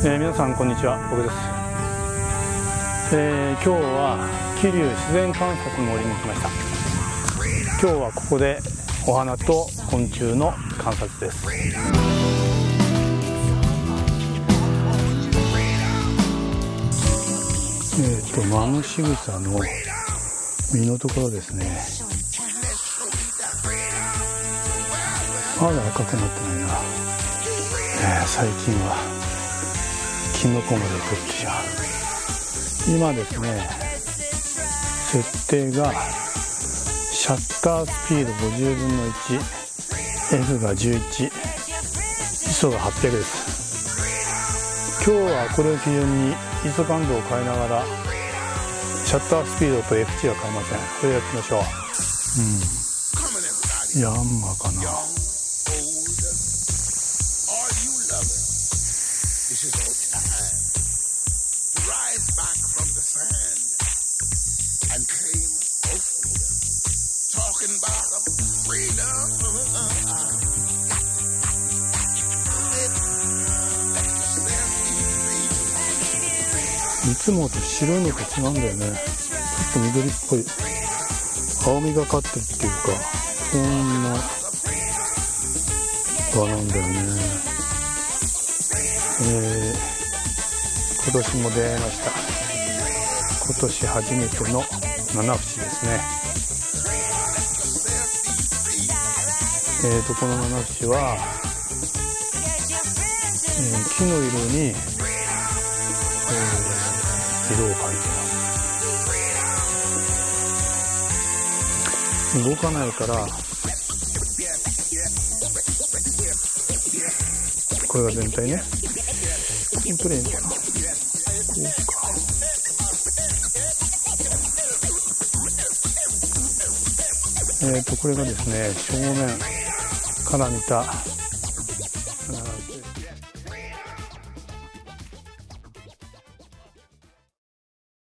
えー、皆さんこんにちは僕です、えー、今日は桐生自然観察の森に来ました。今日はここでお花と昆虫の観察です。えっ、ー、とマムシグサの実のところですね。まだ赤くなってないな、えー、最近は。キノコまで取ってしまう。今ですね設定がシャッタースピード50分の 1F が11 ISO が800です。今日はこれを基準に ISO 感度を変えながらシャッタースピードと F 値は変えません。それやってみましょう。うん。ヤンマかな。いつもと白いのと違うんだよね。ちょっと緑っぽい。青みがかってるっていうかそんな場なんだよね。えー、今年も出会いました。今年初めての七節ですね。えーとこの七節は、えー、木の色に、えー色を描いてます。動かないからこれが全体ね。ここ取れんかな。こうか。えっ、ー、とこれがですね正面から見た